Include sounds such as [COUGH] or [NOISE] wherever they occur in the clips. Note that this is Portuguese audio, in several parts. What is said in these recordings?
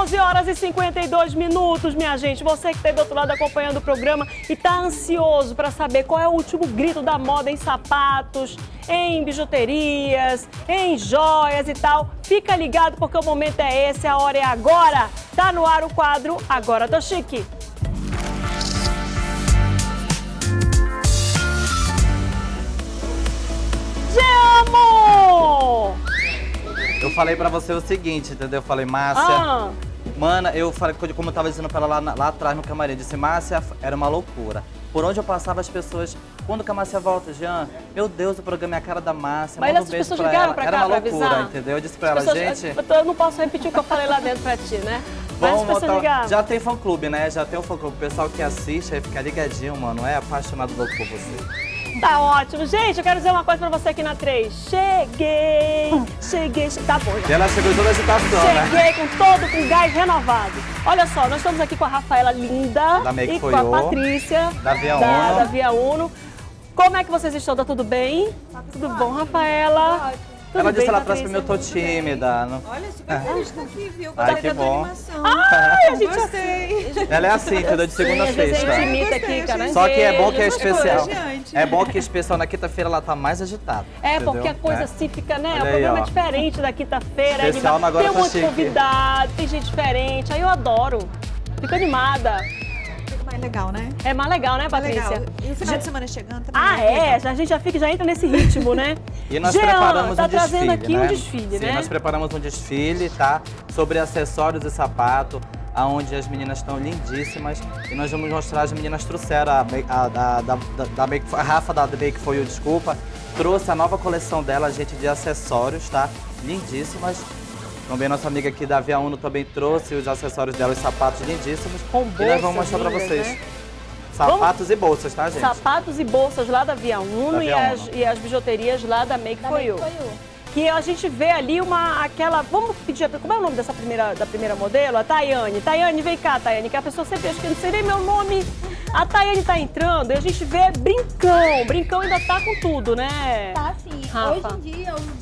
11 horas e 52 minutos, minha gente. Você que está do outro lado acompanhando o programa e está ansioso para saber qual é o último grito da moda em sapatos, em bijuterias, em joias e tal, fica ligado porque o momento é esse, a hora é agora. Tá no ar o quadro Agora Tô Chique. Amo! Eu falei pra você o seguinte, entendeu? Eu falei, Márcia. Ah. Mana, eu falei, como eu tava dizendo pra ela lá, lá atrás no camarim, disse, Márcia, era uma loucura. Por onde eu passava, as pessoas. Quando que a Márcia volta, Jean? Meu Deus, o programa é a cara da Márcia. Mas essas um pessoas ligaram pra cá Era uma loucura, avisar. entendeu? Eu disse pra ela, pessoas, gente. Eu não posso repetir o que eu falei lá dentro pra ti, né? Vamos montar... Já tem fã clube, né? Já tem um fã clube. O pessoal que assiste aí fica ligadinho, mano. É apaixonado louco por você. Tá ótimo. Gente, eu quero dizer uma coisa pra você aqui na 3. Cheguei, cheguei, tá bom já. Ela chegou toda a agitação, né? Cheguei com todo, com gás renovado. Olha só, nós estamos aqui com a Rafaela Linda da Make e com a Patrícia da Via Uno. Da, da Via Uno. Como é que vocês estão? Tá tudo bem? Tá tudo, tudo bom, Rafaela? Tá ótimo. Tudo ela disse bem, ela trouxe pra mim, eu tô tímida. Não... Olha, super feliz de aqui, viu? Ai, que bom. Ai, a gente Gostei. Ela é assim, entendeu? De segunda a sexta. A imita aqui, cara. Só que é bom que é especial. É bom que especial na quinta-feira ela tá mais agitada. É, entendeu? porque a coisa é. assim fica, né? Olha o programa aí, é diferente da quinta-feira. Especial agora Tem tá um monte de convidado, tem gente diferente. Aí eu adoro. Fico animada mais legal, né? É mais legal, né, Patrícia? Legal. E o final já... de semana chegando também. Ah, é? é? a gente já fica, já entra nesse ritmo, né? [LAUGHS] e nós Jean, preparamos tá um trazendo desfile, aqui né? um desfile, Sim, né? nós preparamos um desfile, tá? Sobre acessórios e sapato onde as meninas estão lindíssimas e nós vamos mostrar, as meninas trouxeram a, a, a, da, da, da Make, a Rafa da Make foi o desculpa, trouxe a nova coleção dela, gente, de acessórios, tá? Lindíssimas. Também nossa amiga aqui da Via Uno também trouxe os acessórios dela, os sapatos lindíssimos. Com bolsas E nós vamos mostrar pra vocês. Né? Sapatos vamos... e bolsas, tá, gente? Sapatos e bolsas lá da Via Uno, da Via e, As, e as bijuterias lá da Make, da For, Make you. For You. Que a gente vê ali uma, aquela, vamos pedir, como é o nome dessa primeira, da primeira modelo? A Tayane. Tayane, vem cá, Tayane, que a pessoa sempre acha que não sei nem meu nome. A Tayane tá entrando e a gente vê Brincão. Brincão ainda tá com tudo, né? Tá sim. Rafa. Hoje em dia o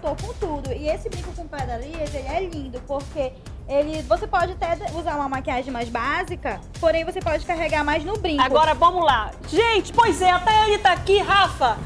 Voltou com tudo. E esse brinco com pedalias, ele é lindo, porque ele, você pode até usar uma maquiagem mais básica, porém você pode carregar mais no brinco. Agora vamos lá. Gente, pois é, a Tayane tá aqui, Rafa.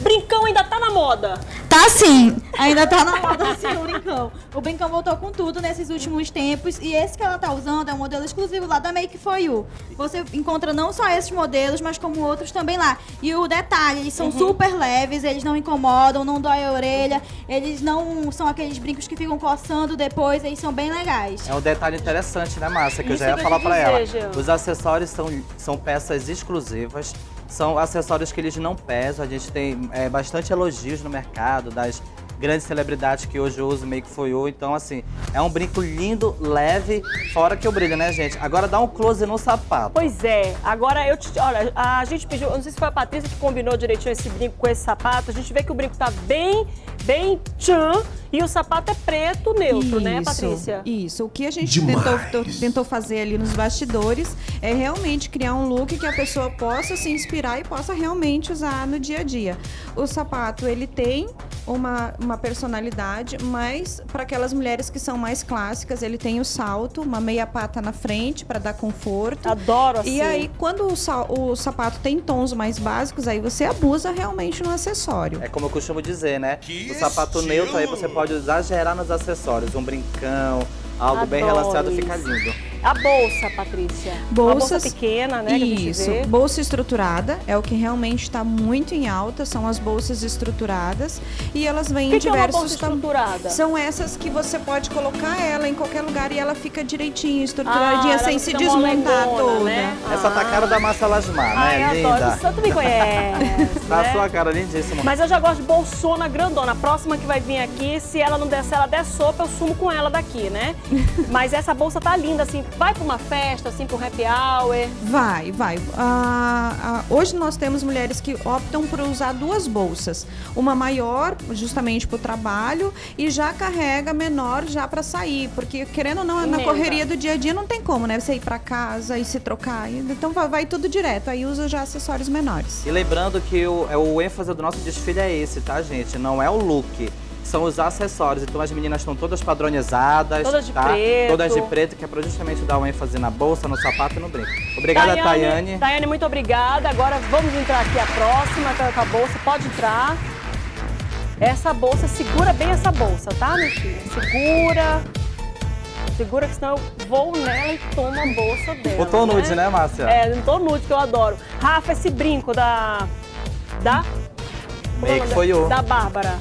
Brincão ainda tá na moda. Tá sim, ainda tá na moda sim o brincão. O brincão voltou com tudo nesses últimos tempos e esse que ela tá usando é um modelo exclusivo lá da Make For You. Você encontra não só esses modelos, mas como outros também lá. E o detalhe, eles são uhum. super leves, eles não incomodam, não dói a orelha, eles não são aqueles brincos que ficam coçando depois, eles são bem legais. É um detalhe interessante, né, Márcia, que Isso eu já ia falar para ela. Os acessórios são, são peças exclusivas são acessórios que eles não pesam. A gente tem é, bastante elogios no mercado das grandes celebridades que hoje usam Make For You. Então, assim, é um brinco lindo, leve, fora que o brilho, né, gente? Agora dá um close no sapato. Pois é. Agora eu te... Olha, a gente pediu... Não sei se foi a Patrícia que combinou direitinho esse brinco com esse sapato. A gente vê que o brinco tá bem, bem tchan. E o sapato é preto neutro, né, isso, né, Patrícia? Isso. O que a gente tentou, tentou fazer ali nos bastidores é realmente criar um look que a pessoa possa se inspirar e possa realmente usar no dia a dia. O sapato, ele tem uma, uma personalidade, mas para aquelas mulheres que são mais clássicas, ele tem o salto, uma meia pata na frente para dar conforto. Adoro assim. E aí, quando o, sal, o sapato tem tons mais básicos, aí você abusa realmente no acessório. É como eu costumo dizer, né? Que o sapato estilo. neutro aí você pode exagerar nos acessórios, um brincão, algo Adoro bem relacionado fica lindo. A bolsa, Patrícia. Bolsas, Uma bolsa pequena, né? Isso. Bolsa estruturada é o que realmente está muito em alta. São as bolsas estruturadas e elas vêm que em diversos. Que é bolsa estruturada? São essas que você pode colocar ela em qualquer lugar e ela fica direitinho, estruturadinha, ah, sem se desmontar toda. Né? Essa tá a cara da massa lasmar, né? Ai, Linda. Adoro. Você me conhece. [LAUGHS] tá né? a sua cara lindíssima. Mas eu já gosto de bolsona grandona. A próxima que vai vir aqui, se ela não der, se ela der sopa, eu sumo com ela daqui, né? [LAUGHS] Mas essa bolsa tá linda, assim. Vai pra uma festa, assim, para um happy hour? Vai, vai. Ah, ah, hoje nós temos mulheres que optam por usar duas bolsas. Uma maior, justamente para o trabalho, e já carrega menor já para sair. Porque, querendo ou não, na correria do dia a dia não tem como, né? Você ir para casa e se trocar. Então vai, vai, tudo direto. Aí usa já acessórios menores. E lembrando que o, é, o ênfase do nosso desfile é esse, tá, gente? Não é o look são os acessórios. Então as meninas estão todas padronizadas. Todas de tá? preto. Todas de preto, que é pra justamente dar uma ênfase na bolsa, no sapato e no brinco. Obrigada, Tayane. Tayane, muito obrigada. Agora vamos entrar aqui a próxima com a bolsa. Pode entrar. Essa bolsa, segura bem essa bolsa, tá, minha filha? Segura. Segura que senão eu vou nela e tomo a bolsa dela. O tom nude, né, né Márcia? É, o tom nude que eu adoro. Rafa, esse brinco da... Da... Make you. Da Bárbara.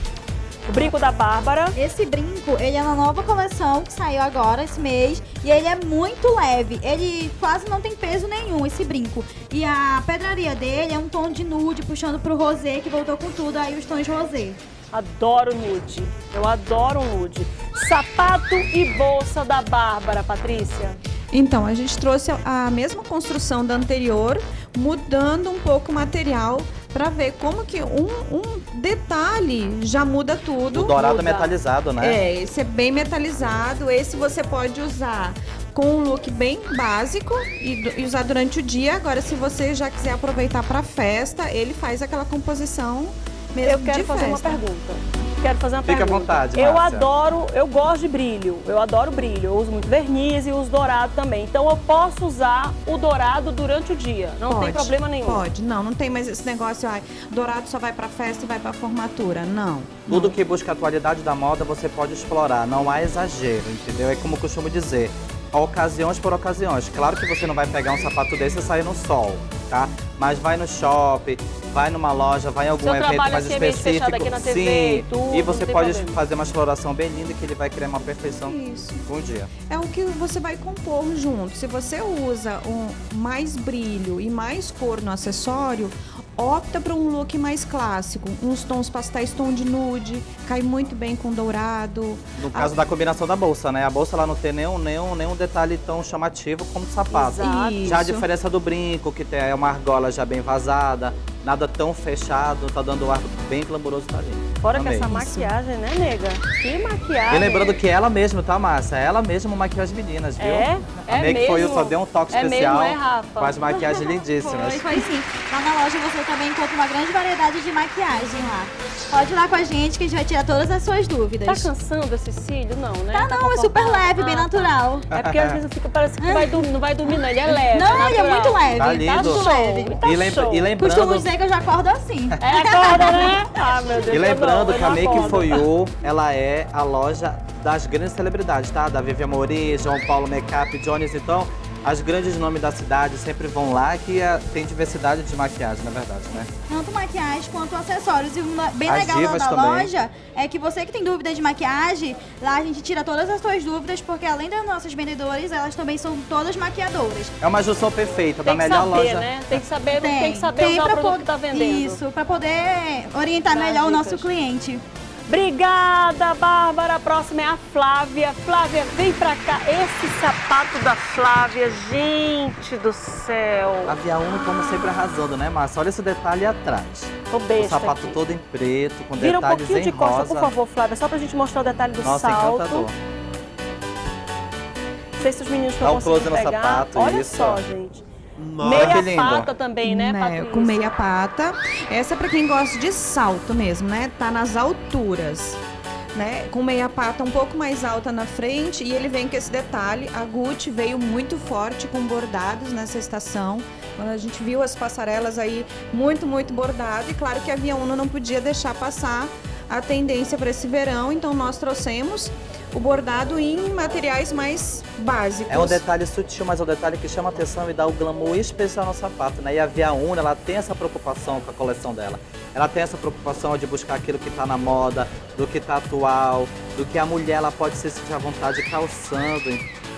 O brinco da Bárbara. Esse brinco, ele é na nova coleção que saiu agora esse mês e ele é muito leve. Ele quase não tem peso nenhum, esse brinco. E a pedraria dele é um tom de nude, puxando pro rosé, que voltou com tudo aí os tons rosé. Adoro nude. Eu adoro nude. Sapato e bolsa da Bárbara, Patrícia. Então, a gente trouxe a mesma construção da anterior, mudando um pouco o material para ver como que um, um, detalhe já muda tudo. O dourado muda. metalizado, né? É, esse é bem metalizado. Esse você pode usar com um look bem básico e, e usar durante o dia. Agora, se você já quiser aproveitar para festa, ele faz aquela composição mesmo Eu quero de fazer festa. uma pergunta quero fazer uma Fica pergunta. à vontade, Eu Márcia. adoro, eu gosto de brilho. Eu adoro brilho. Eu uso muito verniz e uso dourado também. Então eu posso usar o dourado durante o dia. Não pode, tem problema nenhum. Pode, não, não tem mais esse negócio, ai, dourado só vai pra festa e vai pra formatura. Não. Tudo não. que busca a atualidade da moda você pode explorar, não há exagero, entendeu? É como eu costumo dizer, ocasiões por ocasiões. Claro que você não vai pegar um sapato desse e sair no sol, tá? Mas vai no shopping, vai numa loja, vai em algum Seu evento mais ambiente específico. aqui na TV Sim. e tudo, e você pode problema. fazer uma exploração bem linda que ele vai criar uma perfeição Isso. com o dia. É o que você vai compor junto. Se você usa um mais brilho e mais cor no acessório, opta para um look mais clássico, uns tons pastéis, tom de nude, cai muito bem com dourado. No caso da combinação da bolsa, né? A bolsa ela não tem nenhum, nenhum, nenhum detalhe tão chamativo como o sapato. Exato. Já a diferença do brinco, que tem, é uma argola já bem vazada, nada tão fechado, tá dando um ar bem glamouroso tá ali. Fora que Amei. essa maquiagem, né, nega? Que maquiagem. E lembrando que ela mesma, tá, Márcia? Ela mesma maquiou as meninas, viu? É? A É You mesmo? só deu um toque É especial. mesmo, é, Rafa? Com as maquiagens lindíssimas. Foi, foi sim. Lá na loja você também encontra uma grande variedade de maquiagem lá. Pode ir lá com a gente que a gente vai tirar todas as suas dúvidas. Tá cansando esse cílio? Não, né? Tá não, é super leve, bem Ah, tá. natural. É porque às vezes fica, parece que vai dormir, não vai dormir, não. Ele é leve. Não, ele é muito leve. Tá Tá lindo. muito leve. Tá E, lembra- show. e lembrando, Costumo dizer que eu já acordo assim. [LAUGHS] É, acorda, né? Ah, meu Deus. e eu lembrando que a não Make. For You, ela é a loja das grandes celebridades, tá? Da Vivian Mori, João Paulo Makeup, Jones. Então, as grandes nomes da cidade sempre vão lá, que é- tem diversidade de maquiagem, na verdade, né? Tanto maquiagem quanto acessórios. E o bem As legal lá da também. loja é que você que tem dúvida de maquiagem, lá a gente tira todas as suas dúvidas, porque além das nossas vendedoras, elas também são todas maquiadoras. É uma junção perfeita da Tem que melhor saber, loja. né? Tem que saber, tem, que saber usar o produto que tá vendendo. Isso, pra poder orientar Dar melhor o dicas. nosso cliente. Obrigada, Bárbara. A próxima é a Flávia. Flávia, vem pra cá. Esse sapato da Flávia, gente do céu. A Via Uno, como sempre, arrasando, né, Márcia? Olha esse detalhe atrás. Tô O sapato aqui. todo em preto, com Vira um detalhes pouquinho em de costa, rosa. por favor, Flávia, só pra gente mostrar o detalhe do Nossa, salto. encantador. Não sei se os meninos estão um conseguindo pegar. sapato, Olha isso. só, gente. Meia pata também, né, Patrícia? com meia pata. Essa é pra quem gosta de salto mesmo, né? Tá nas alturas. Né, com meia pata um pouco mais alta na frente e ele vem com esse detalhe. A Gucci veio muito forte com bordados nessa estação. Quando a gente viu as passarelas aí muito, muito bordado. E claro que a Via Uno não podia deixar passar a tendência para esse verão, então nós trouxemos o bordado em materiais mais básicos. É um detalhe sutil, mas é um detalhe que chama atenção e dá o glamour especial no sapato, né? E a Via Uno, ela tem essa preocupação com a coleção dela. Ela tem essa preocupação de buscar aquilo que tá na moda, do que tá atual, do que a mulher ela pode se sentir à vontade calçando.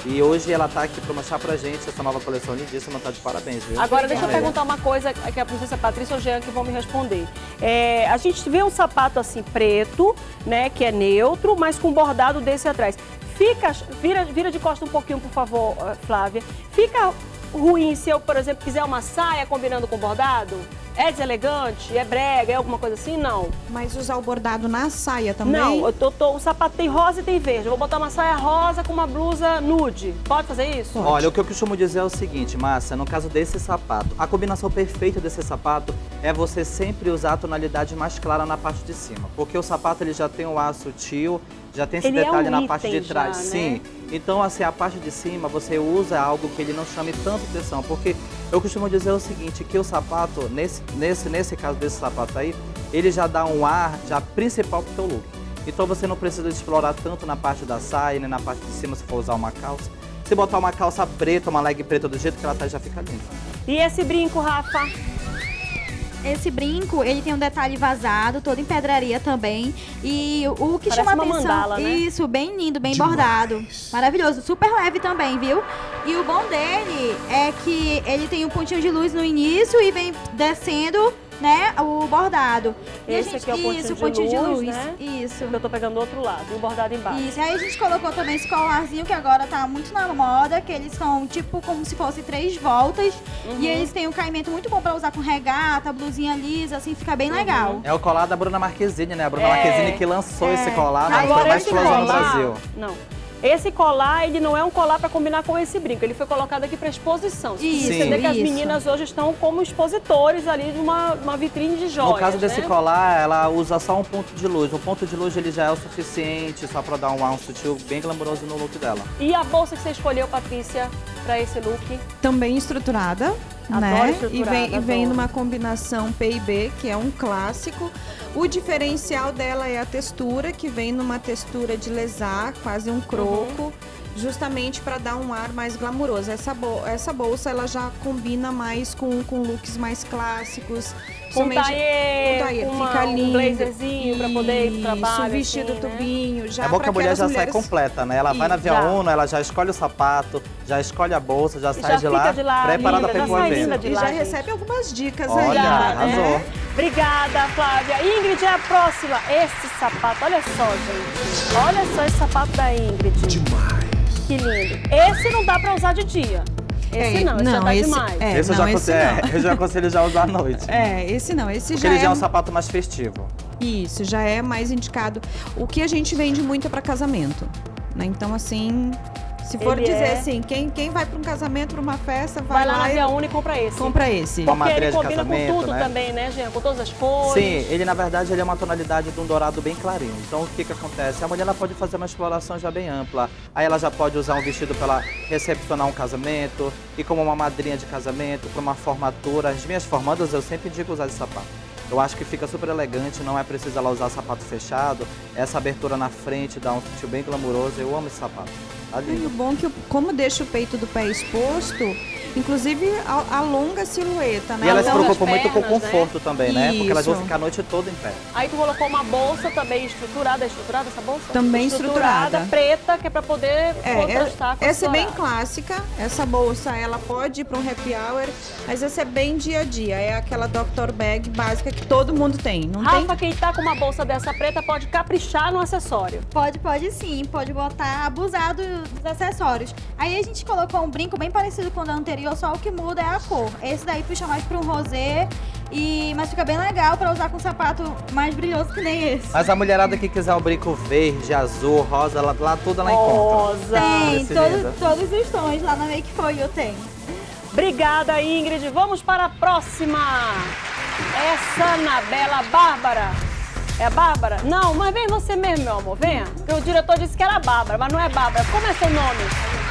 E hoje ela tá aqui para mostrar pra gente essa nova coleção lindíssima, tá de parabéns, viu? Agora, deixa eu perguntar uma coisa que a princesa Patrícia ou o Jean que vão me responder. É, a gente vê um sapato assim preto, né, que é neutro, mas com bordado desse atrás. Fica, vira, vira de costa um pouquinho, por favor, eh, Flávia. Fica ruim se eu, por exemplo, quiser uma saia combinando com bordado? É deselegante? É brega? É alguma coisa assim? Não. Mas usar o bordado na saia também? Não, eu tô, tô, o sapato tem rosa e tem verde. Eu vou botar uma saia rosa com uma blusa nude. Pode fazer isso? Pode. Olha, o que eu costumo dizer é o seguinte, Márcia, no caso desse sapato, a combinação perfeita desse sapato é você sempre usar a tonalidade mais clara na parte de cima. Porque o sapato ele já tem um ar sutil, já tem esse ele detalhe é um na parte de trás. Já, Sim. Né? Então, assim, a parte de cima você usa algo que ele não chame tanto atenção. Porque eu costumo dizer o seguinte, que o sapato, nesse, nesse, nesse caso desse sapato aí, ele já dá um ar já principal pro teu look. Então você não precisa explorar tanto na parte da saia, nem na parte de cima se for usar uma calça. Se botar uma calça preta, uma leg preta do jeito que ela tá, já fica linda. E esse brinco, Rafa? Esse brinco, ele tem um detalhe vazado, todo em pedraria também. E o que Parece chama uma atenção... mandala, né? Isso, bem lindo, bem bordado. Maravilhoso, super leve também, viu? E o bom dele é que ele tem um pontinho de luz no início e vem descendo né, o bordado. E a Esse gente- aqui é o pontinho isso, de pontinho de luz, luz. né? Isso. Eu tô pegando do outro lado e o bordado embaixo. Isso, aí a gente colocou também esse colarzinho que agora tá muito na moda, que eles são tipo como se fosse três voltas. Uhum. E eles têm um caimento muito bom pra usar com regata, blusinha lisa, assim, fica bem legal. É o colar da Bruna Marquezine, né? A Bruna É. Marquezine que lançou É. esse colar, né? Foi Agora mais esse explosão no Brasil. não. Esse colar, ele não é um colar para combinar com esse brinco. Ele foi colocado aqui para exposição. Você Isso, precisa entender que as meninas hoje estão como expositores ali de uma, uma vitrine de joias, No caso desse né? colar, ela usa só um ponto de luz. O ponto de luz ele já é o suficiente só pra dar um ar um sutil bem glamouroso no look dela. E a bolsa que você escolheu, Patrícia, para esse look? Também estruturada, né? e vem, e vem numa combinação P&B, que é um clássico. O diferencial dela é a textura, que vem numa textura de lesar, quase um croco. Uhum. Justamente para dar um ar mais glamuroso. Essa, bo- essa bolsa ela já combina mais com, com looks mais clássicos. Com taie, com taie, com uma- fica um lindo. blazerzinho pra poder ir pro trabalho, um vestido assim, né? tubinho. Já é bom que a mulher já mulheres- sai completa, né? Ela vai na Via Já. Uno, ela já escolhe o sapato, já escolhe a bolsa, já E sai já de, lá, de lá, preparada já ir pro evento. E já gente. recebe algumas dicas Olha, aí. Já, arrasou. né? Obrigada, Flávia. Ingrid é a próxima. Esse sapato, olha só, gente. Olha só esse sapato da Ingrid. Demais. Que lindo. Esse não dá pra usar de dia. Esse É, não, esse já tá esse- demais. é. esse eu, não, já esse aconselho, é, não. [LAUGHS] eu já aconselho já usar à noite. É, esse não. Esse Porque já ele é já é um sapato mais festivo. Isso, já é mais indicado. O que a gente vende muito é para casamento. Né? Então, assim, se for Ele dizer é- assim, quem, quem vai para um casamento, para uma festa, Vai vai, lá na e Via Uni e compra esse. compra esse. Porque ele madeira de combina com tudo né? também, né, Jean? Com todas as cores. Sim, ele na verdade ele é uma tonalidade de um dourado bem clarinho. Então o que que acontece? A mulher ela pode fazer uma exploração já bem ampla. Aí ela já pode usar um vestido para ela recepcionar um casamento e como uma madrinha de casamento, para uma formatura. As minhas formandas eu sempre digo usar esse sapato. Eu acho que fica super elegante, não é preciso ela usar sapato fechado. Essa abertura na frente dá um sutil bem glamuroso. Eu amo esse sapato. Tá E o bom é que, como deixa o peito do pé exposto, inclusive a- alonga a silhueta, né? E ela se preocupa as muito com o né? conforto também, né? Porque elas vão Isso. ficar a noite toda em pé. Aí tu colocou uma bolsa também estruturada. É estruturada essa bolsa? Também estruturada. preta, que é pra poder É, contrastar com a essa é bem clássica. Essa bolsa, ela pode ir para um happy hour, mas essa é bem dia a dia. É aquela Dr. Bag básica que todo mundo tem. Não tem Rafa, quem tá com uma bolsa dessa preta pode caprichar no acessório. Pode, pode sim, pode botar, abusar do- dos acessórios. Aí a gente colocou um brinco bem parecido com o da anterior, só o que muda é a cor. Esse daí puxa mais pra um rosé, e, mas fica bem legal pra usar com um sapato mais brilhoso que nem esse. Mas a mulherada que quiser o brinco verde, azul, rosa, lá, lá tudo ela encontra. Rosa. Tem, Esse todo- lindo. todos os tons lá na Make For You tem. Obrigada, Ingrid. Vamos para a próxima. Essa Anabela Bárbara. É a Bárbara? Não, mas vem você mesmo, meu amor. Venha. Porque o diretor disse que era Bárbara, mas não é Bárbara. Como é seu nome?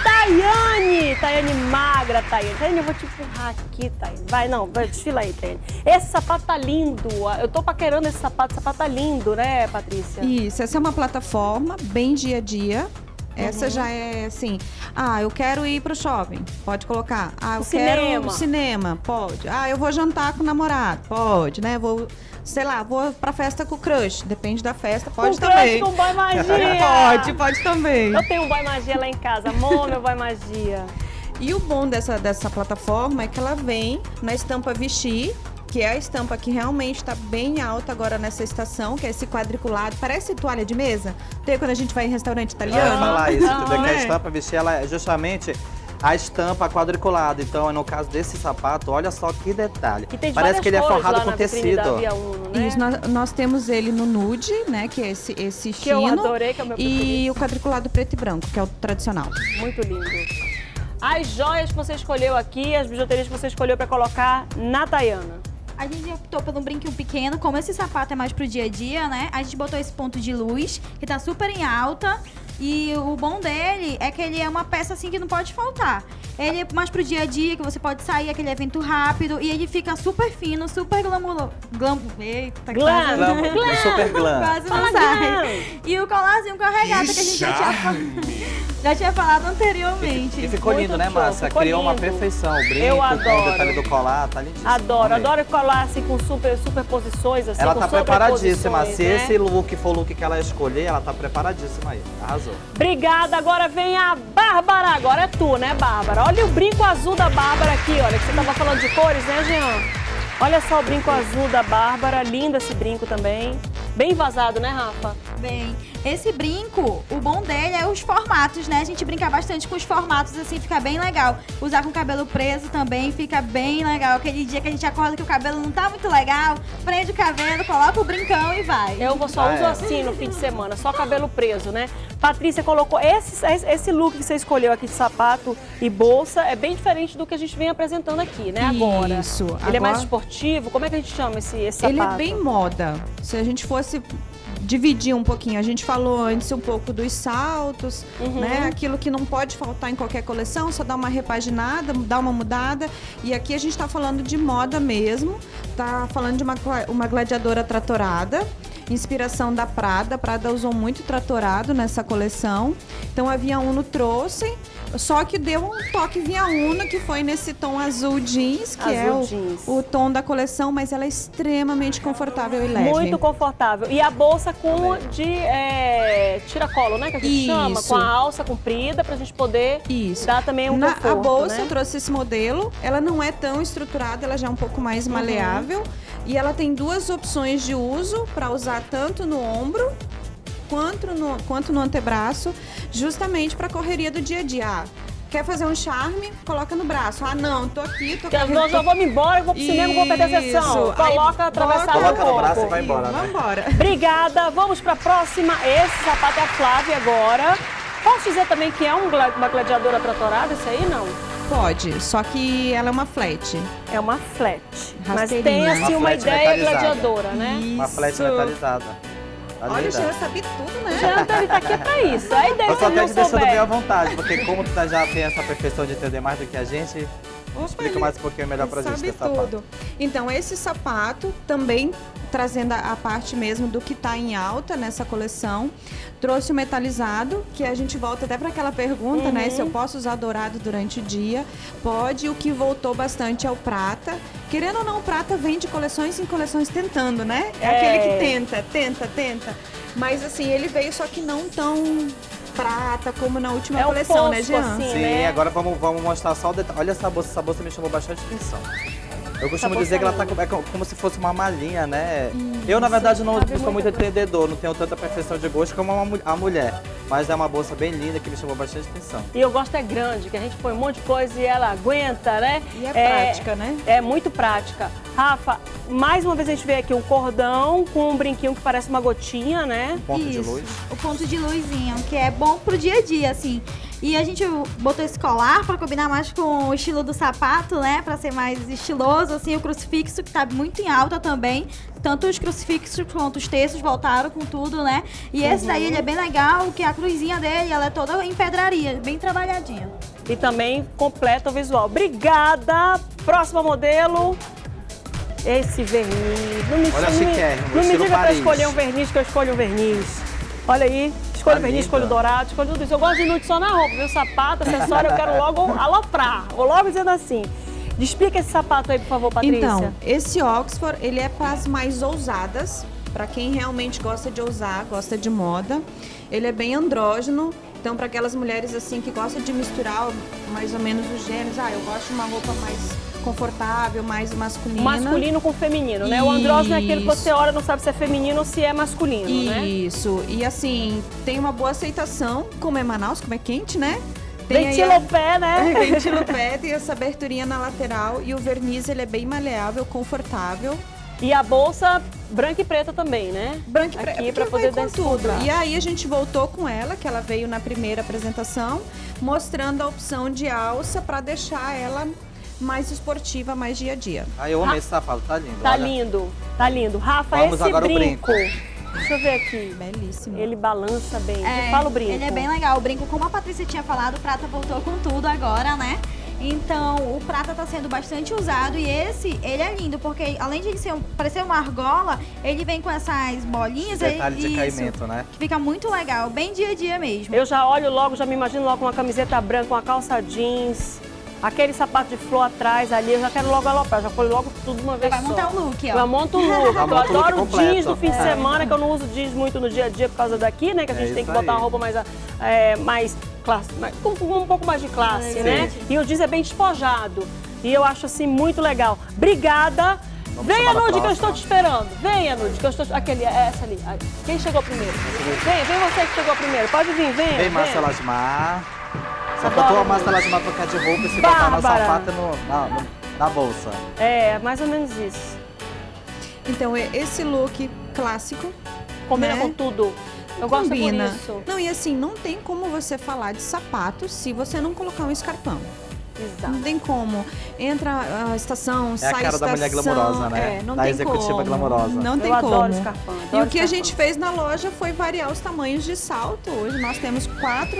Tayane! Tayane magra, Tayane. Tayane, eu vou te empurrar aqui, Tayane. Vai, não, vai, desfila aí, Tayane. Esse sapato tá lindo. Eu tô paquerando esse sapato. Esse sapato tá lindo, né, Patrícia? Isso, essa é uma plataforma bem dia a dia. Essa já é assim, ah, eu quero ir pro shopping, pode colocar. Ah, eu O quero cinema. o cinema, pode. Ah, eu vou jantar com o namorado, pode, né? Vou, sei lá, vou pra festa com o crush, depende da festa, pode um também. crush com boy magia. [LAUGHS] Pode, pode também. Eu tenho um boy magia lá em casa. Amor, meu boy magia. E o bom dessa, dessa plataforma é que ela vem na estampa Vichy, que é a estampa que realmente está bem alta agora nessa estação, que é esse quadriculado. Parece toalha de mesa. Tem quando a gente vai em restaurante Eu ia italiano? falar isso, Não? Que a né? estampa vestir, ela é justamente a estampa quadriculada. Então, no caso desse sapato, olha só que detalhe. Que tem Parece que ele é forrado com tecido. né? Isso, nós, nós, temos ele no nude, né? Que é esse, esse que eu adorei, que é o meu preferido. E o quadriculado preto e branco, que é o tradicional. Muito lindo. As joias que você escolheu aqui, as bijuterias que você escolheu para colocar na Tayana. A gente optou por um brinquinho pequeno, como esse sapato é mais pro dia a dia, né? A gente botou esse ponto de luz, que tá super em alta. E o bom dele é que ele é uma peça assim que não pode faltar. Ele é mais pro dia a dia, que você pode sair, aquele evento rápido. E ele fica super fino, super glamuroso. Glam... Eita, glam. Quase, glam. glam. Super glam. Quase não sai. E o colarzinho com a regata que a gente já tinha já tinha falado anteriormente. E, ficou lindo, né, Márcia? Criou lindo. uma perfeição. O brinco, Eu adoro. o detalhe do colar, tá lindíssimo. Adoro, adoro colar assim com super, superposições, assim, Ela tá preparadíssima. Se né? esse look for o look que ela escolher, ela tá preparadíssima aí. Arrasou. Obrigada. Agora vem a Bárbara. Agora é tu, né, Bárbara? Olha o brinco azul da Bárbara aqui, olha, que você tava falando de cores, né, Jean? Olha só o brinco azul da Bárbara, lindo esse brinco também. Bem vazado, né, Rafa? Bem, esse brinco, o bom dele é os formatos, né? A gente brinca bastante com os formatos, assim, fica bem legal. Usar com o cabelo preso também fica bem legal. Aquele dia que a gente acorda que o cabelo não tá muito legal, prende o cabelo, coloca o brincão e vai. Eu só ah, uso é. assim no fim de semana, só cabelo preso, né? Patrícia colocou esse, esse look que você escolheu aqui de sapato e bolsa é bem diferente do que a gente vem apresentando aqui, né? Agora. Isso. Ele agora... é mais esportivo? Como é que a gente chama esse, esse sapato? Ele é bem moda. Se a gente fosse dividir um pouquinho. A gente falou antes um pouco dos saltos, uhum. né? Aquilo que não pode faltar em qualquer coleção, só dar uma repaginada, dar uma mudada. E aqui a gente está falando de moda mesmo, tá falando de uma, uma gladiadora tratorada inspiração da Prada. A Prada usou muito tratorado nessa coleção. Então a Via Uno trouxe, só que deu um toque Via Uno, que foi nesse tom azul jeans, que azul é o, jeans. o tom da coleção, mas ela é extremamente confortável e leve. Muito confortável. E a bolsa com de é, tiracolo, né? Que a gente Isso. chama, com a alça comprida, pra gente poder Isso. dar também um Na, conforto, A bolsa né? eu trouxe esse modelo, ela não é tão estruturada, ela já é um pouco mais uhum. maleável. Uhum. E ela tem duas opções de uso para usar tanto no ombro quanto no, quanto no antebraço, justamente para a correria do dia a dia. Ah, quer fazer um charme, coloca no braço. Ah, não, tô aqui, tô aqui. Eu já vou me embora, vou pro Isso. cinema, vou perder a sessão. Coloca, atravessar Coloca no braço e vai embora, né? embora. [LAUGHS] Obrigada. Vamos para a próxima. Esse sapato é a Flávia agora. Posso dizer também que é um, uma gladiadora tratorada, esse aí, não? Pode, só que ela é uma flat. É uma flat. Mas tem assim uma, uma ideia gladiadora, né? Isso. Uma flat metalizada. Tá Olha, o Jean sabe tudo, né? O Jean ele tá aqui pra isso. Aí deve Eu só quero te deixando bem à vontade, porque como tu tá já tem essa perfeição de entender mais do que a gente, Opa, Explica mais um pouquinho melhor pra gente desse tudo. sapato. Então, esse sapato também trazendo a parte mesmo do que está em alta nessa coleção. Trouxe o metalizado, que a gente volta até para aquela pergunta, uhum. né? Se eu uhum. posso usar dourado durante o dia. Pode. O que voltou bastante é o prata. Querendo ou não, o prata vem de coleções em coleções tentando, né? É, é. aquele que tenta, tenta, tenta. Mas assim, ele veio só que não tão prata, como na última é coleção, um né, Jean? Assim, Sim, né? agora vamos, vamos mostrar só o detalhe. Olha essa bolsa, essa bolsa me chamou bastante atenção. Eu costumo dizer que ela tá é como se fosse uma malinha, né? Isso, eu, na verdade, não sou muito entendedor, não tenho tanta perfeição de gosto como a mulher. Mas é uma bolsa bem linda que me chamou bastante atenção. E eu gosto é grande, que a gente põe um monte de coisa e ela aguenta, né? E é, é prática, né? É muito prática. Rafa, mais uma vez a gente vê aqui um cordão com um brinquinho que parece uma gotinha, né? Um ponto Isso, de luz. O ponto de luzinho, que é bom pro dia a dia, assim. E a gente botou esse colar para combinar mais com o estilo do sapato, né? Para ser mais estiloso, assim, o crucifixo que tá muito em alta também. Tanto os crucifixos quanto os textos voltaram com tudo, né? E uhum. esse daí ele é bem legal, que a cruzinha dele, ela é toda em pedraria, bem trabalhadinha. E também completa o visual. Obrigada! Próximo modelo. Esse verniz. Não me, Olha não, não me diga para escolher um verniz que eu escolho um verniz. Olha aí, escolho verniz, escolho dourado, escolho tudo isso. Eu gosto de nude só na roupa, viu? Sapato, acessório, eu quero logo [LAUGHS] aloprar. Vou logo dizendo assim. Explica esse sapato aí, por favor, Patrícia. Então, esse Oxford, ele é para as mais ousadas, para quem realmente gosta de ousar, gosta de moda. Ele é bem andrógeno, então para aquelas mulheres assim que gostam de misturar mais ou menos os gêneros, ah, eu gosto de uma roupa mais confortável, mais masculina. Masculino com feminino, né? Isso. O andrógeno é aquele que você olha não sabe se é feminino ou se é masculino, Isso. né? Isso. E assim, tem uma boa aceitação, como é Manaus, como é quente, né? Tem Ventila a- o pé, né? [LAUGHS] Ventila o pé, tem essa aberturinha na lateral e o verniz ele é bem maleável, confortável. E a bolsa branca e preta também, né? Branco e preto, Aqui vai poder dar tudo. E aí a gente voltou com ela, que ela veio na primeira apresentação, mostrando a opção de alça para deixar ela mais esportiva, mais dia a dia. Ai, eu amei esse sapato, tá lindo. Tá olha. lindo, tá lindo. Rafa, Vamos esse agora o brinco. Deixa eu ver aqui. Belíssimo. Ele balança bem. É, Fala o brinco. Ele é bem legal. O brinco, como a Patrícia tinha falado, o prata voltou com tudo agora, né? Então, o prata tá sendo bastante usado e esse, ele é lindo, porque além de ele ser um, parecer uma argola, ele vem com essas bolinhas. ele- Detalhe de isso, caimento, né? Que fica muito legal, bem dia a dia mesmo. Eu já olho logo, já me imagino logo com uma camiseta branca, uma calça jeans, aquele sapato de flor atrás ali, eu já quero logo aloprar, já foi logo tudo de uma vez Vai só. montar um look, ó. Eu monto o look. [LAUGHS] Eu look adoro completo. jeans do fim de É. semana, que eu não uso jeans muito no dia a dia por causa daqui, né? Que a É gente tem isso que botar uma aí. roupa mais, é, mais classe, com, um pouco mais de classe, Sim. né? E o jeans é bem despojado. E eu acho assim muito legal. Obrigada. Vamos Venha, Nude, que eu estou te esperando. Venha, Nude, que eu estou. Aquele, é essa ali. Quem chegou primeiro? Vem, vem você que chegou primeiro. Pode vir, venha. Vem, Márcia venha. Faltou a isso. Márcia Lasmar trocar de roupa e se botar na sapata no, na, no- na bolsa. É, mais ou menos isso. Então, é esse look clássico Combina Né? com tudo. Eu gosto por combina. isso. Não, e assim, não tem como você falar de sapato se você não colocar um escarpão. Exato. Não tem como. Entra a estação, É sai a cara da estação. mulher glamourosa, né? É, não Da tem executiva como. glamourosa. Não tem eu como. adoro escarpão. E adoro o que a escarpão. gente fez na loja foi variar os tamanhos de salto. Hoje nós temos quatro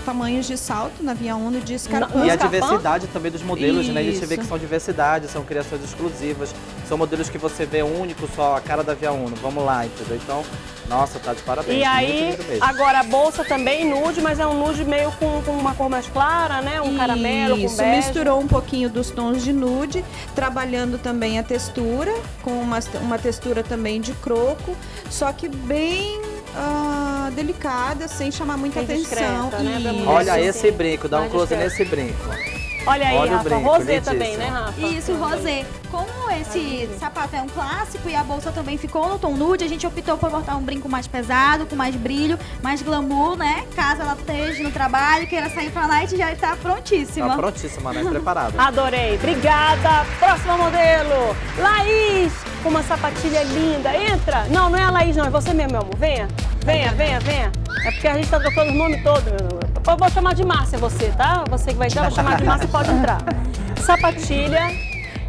tamanhos de salto na Via Uno de escarpão. E a diversidade também dos modelos, né? A gente vê Isso. que são diversidade, são criações exclusivas. São modelos que você vê único, só a cara da Via Uno. Vamos lá, entendeu? Então, nossa, tá de parabéns. E aí, Muito lindo mesmo. agora a bolsa também nude, mas é um nude meio com, com uma cor mais clara, né? Um caramelo com Isso, misturou um pouquinho dos tons de nude, trabalhando também a textura, com uma, uma textura também de croco, só que bem ah, delicada, sem chamar muita Bem atenção. discreta, né. Olha esse brinco, dá um close discreto. nesse brinco. Olha aí, Olha Rafa. brinco, Rosé também, né, Rafa? Isso, rosé. Como esse sapato é um clássico e a bolsa também ficou no tom nude, a gente optou por botar um brinco mais pesado, com mais brilho, mais glamour, né? Caso ela esteja no trabalho, queira sair pra night, já está prontíssima. Tá prontíssima, né? Preparada. [LAUGHS] Adorei. Obrigada. Próxima modelo. Laís, com uma sapatilha linda. Entra. Não, não é a Laís, não. É você mesmo, meu amor. Venha. Venha, venha, venha. É porque a gente tá trocando o nome todo, meu amor. Eu vou chamar de Márcia você, tá? Você que vai entrar, eu vou chamar de Márcia pode entrar. [LAUGHS] Sapatilha.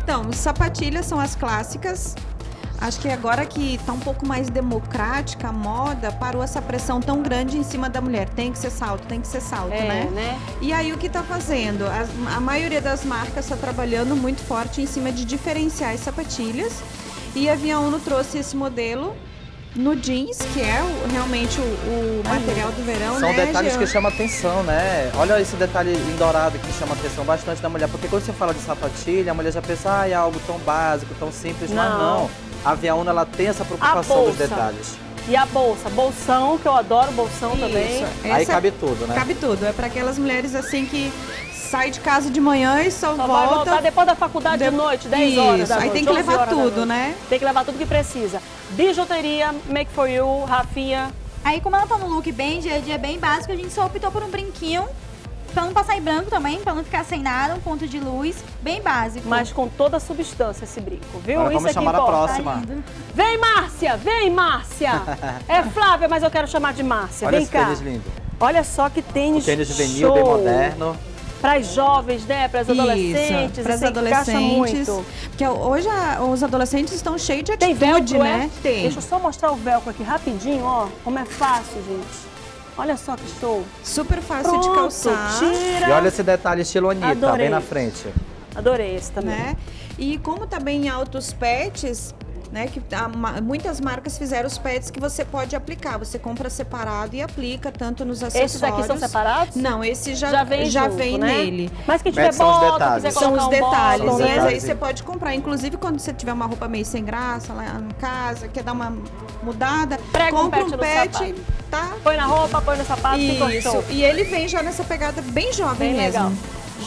Então, sapatilhas são as clássicas. Acho que agora que está um pouco mais democrática a moda, parou essa pressão tão grande em cima da mulher. Tem que ser salto, tem que ser salto, É, né? né? E aí o que está fazendo? As- a maioria das marcas está trabalhando muito forte em cima de diferenciar as sapatilhas. E a Via Uno trouxe esse modelo no jeans, que é realmente o, o material do verão, São né, detalhes Jean? que chamam atenção, né? Olha esse detalhe em dourado que chama atenção bastante da mulher. Porque quando você fala de sapatilha, a mulher já pensa, ah, é algo tão básico, tão simples. Mas Não. não. A Via Uno, ela tem essa preocupação dos detalhes. E a bolsa. Bolsão, que eu adoro bolsão também. Isso. Aí Essa- cabe tudo, né? Cabe tudo. É para aquelas mulheres assim que sai de casa de manhã e só, Só volta. vai voltar depois da faculdade de de- noite, 10 Isso, horas da aí noite, tem que 11 levar tudo, né? Tem que levar tudo que precisa. Bijuteria, make for you, Rafinha. Aí, como ela tá no look bem dia a dia, bem básico, a gente só optou por um brinquinho. Pra não passar em branco também, pra não ficar sem nada, um ponto de luz, bem básico. Mas com toda a substância esse brinco, viu? Agora Isso vamos é chamar a importa. próxima. Tá. Vem, Márcia! Vem, Márcia! [LAUGHS] é Flávia, mas eu quero chamar de Márcia. Olha Vem esse cá. tênis lindo. Olha só que tênis O tênis juvenil, show. bem moderno. Para as jovens, né? Para as adolescentes. Isso, para as adolescentes. muito. Porque hoje a- os adolescentes estão cheios de Tem atitude, velcro, né? é? Tem. Deixa eu só mostrar o velcro aqui rapidinho, ó. Como é fácil, gente. Olha só que show. Super fácil Pronto, de calçar. tira. E olha esse detalhe estilo Anitta, Adorei. bem na frente. Adorei esse também. né? E como tá bem em altos pets, né? Que a muitas marcas fizeram os pets que você pode aplicar. Você compra separado e aplica tanto nos acessórios. Esses aqui são separados? Não, esse já, Já vem já junto, vem né? nele. Mas quem tiver Mas são os bota, detalhes. quiser São colocar os um detalhes, São os né? né? detalhes. Aí você pode comprar. Inclusive, quando você tiver uma roupa meio sem graça lá em casa, quer dar uma mudada, Prega um compra pet um pet, sapato. tá? Põe na roupa, põe no sapato, Isso. E ele vem já nessa pegada bem jovem Bem mesmo. legal.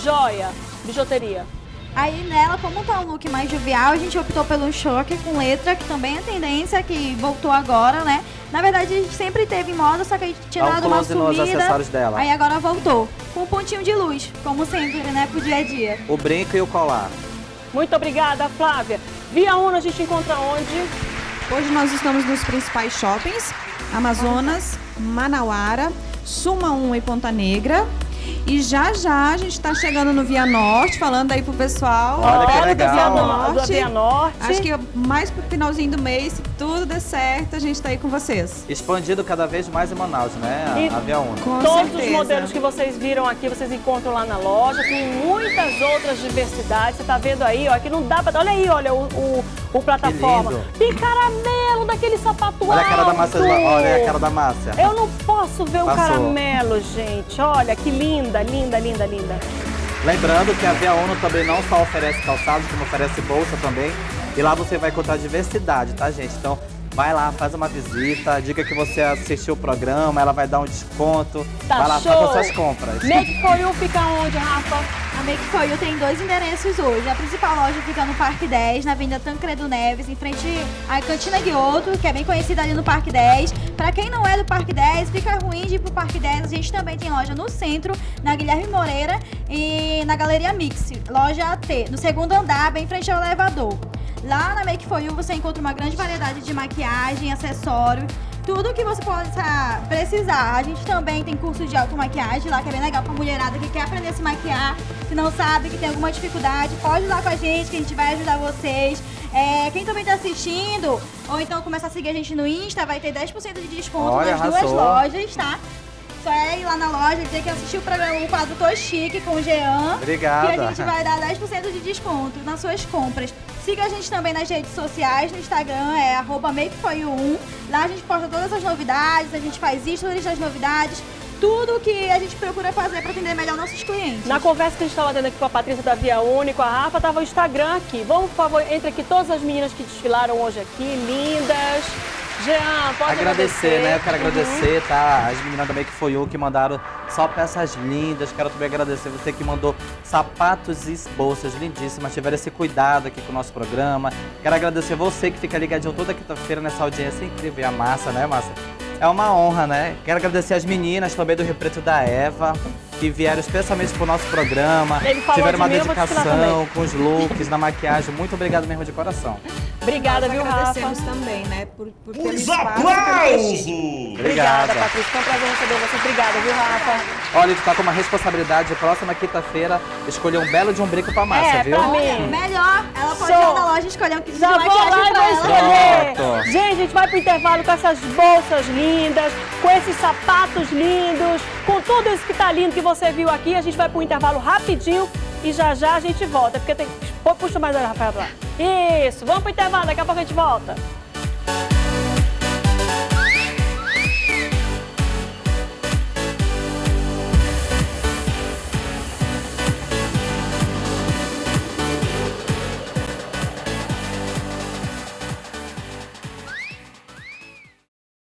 Joia, bijuteria. Aí nela, como tá um look mais jovial, a gente optou pelo choque com letra, que também é tendência, que voltou agora, né? Na verdade, a gente sempre teve em moda, só que a gente tinha dado uma sumida. acessórios dela. Aí agora voltou. Com um pontinho de luz, como sempre, né? Pro dia a dia. O brinco e o colar. Muito obrigada, Flávia. Via Uno a gente encontra onde? Hoje nós estamos nos principais shoppings: Amazonas, Manauara, Suma 1 e Ponta Negra. E já já a gente está chegando no Via Norte, falando aí pro pessoal. Olha que do legal. Via Do Norte. Via Norte. Acho que mais pro finalzinho do mês, se tudo der certo, a gente tá aí com vocês. Expandido cada vez mais em Manaus, né? E- A, a Via Uno. Com Todos certeza. os modelos que vocês viram aqui, vocês encontram lá na loja. Tem muitas outras diversidades. Você tá vendo aí, ó, que não dá pra... Olha aí, olha o, o, o plataforma. lindo. Tem caramelo daquele sapato Olha a cara da alto. Márcia. Olha a cara da Márcia. Eu não posso ver o Passou. caramelo, gente. Olha, que linda, linda, linda, linda. Lembrando que a Via Uno também não só oferece calçados, como oferece bolsa também. E lá você vai encontrar diversidade, tá, gente? Então, vai lá, faz uma visita, diga que você assistiu o programa, ela vai dar um desconto. Tá vai lá, show. faça suas compras. Make for You fica onde, Rafa? A Make For You tem dois endereços hoje. A principal loja fica no Parque 10, na Avenida Tancredo Neves, em frente à Cantina Guioto, que é bem conhecida ali no Parque 10. Pra quem não é do Parque 10, fica ruim de ir pro Parque 10. A gente também tem loja no centro, na Guilherme Moreira e na Galeria Mix, loja T, no segundo andar, bem em frente ao elevador. Lá na Make For You você encontra uma grande variedade de maquiagem, acessório, tudo que você possa precisar. A gente também tem curso de automaquiagem lá, que é bem legal pra mulherada que quer aprender a se maquiar, que não sabe, que tem alguma dificuldade. Pode ir lá com a gente, que a gente vai ajudar vocês. É, quem também tá assistindo, ou então começa a seguir a gente no Insta, vai ter 10% de desconto Olha, nas duas arrasou. lojas, tá? Só é ir lá na loja dizer que assistiu o programa o quadro Tô Chique com o Jean. Obrigada. Que a gente vai dar 10% de desconto nas suas compras. Siga a gente também nas redes sociais, no Instagram é arroba makeforyou1. Lá a gente posta todas as novidades, a gente faz stories das novidades, tudo que a gente procura fazer para atender melhor nossos clientes. Na conversa que a gente estava tendo aqui com a Patrícia da Via Único, a Rafa, tava o Instagram aqui. Vamos, por favor, entre aqui todas as meninas que desfilaram hoje aqui, lindas. Jean, pode agradecer, né? Eu quero Uhum. agradecer, tá? As meninas da Make For You que mandaram só peças lindas. Quero também agradecer você que mandou sapatos e bolsas lindíssimas. Tiveram esse cuidado aqui com o nosso programa. Quero agradecer você que fica ligadinho toda quinta-feira nessa audiência incrível. E a Massa, né, Massa? É uma honra, né? Quero agradecer as meninas também do Rio Preto da Eva, que vieram especialmente pro nosso programa. Ele falou Tiveram de uma mim, dedicação com os looks, na maquiagem. Muito obrigado mesmo de coração. Obrigada, Nós viu, Rafa? agradecemos também, né? Por, por pelo Os aplausos! Obrigada, Obrigada. Patrícia. Foi um prazer receber você. Obrigada, viu, Rafa? Olha, tu tá com uma responsabilidade de próxima quinta-feira escolher um belo de um brinco pra massa, É, viu? pra mim. Melhor, ela pode Show. ir lá na loja e escolher um kit Já de vou lá e pra vou ela. escolher. Pronto. Gente, a gente vai pro intervalo com essas bolsas lindas, com esses sapatos lindos, com tudo isso que tá lindo que você viu aqui. A gente vai pro intervalo rapidinho e já já a gente volta. Porque tem. Puxa mais a Rafael pra lá. Isso, vamos pro intervalo, daqui a pouco a gente volta.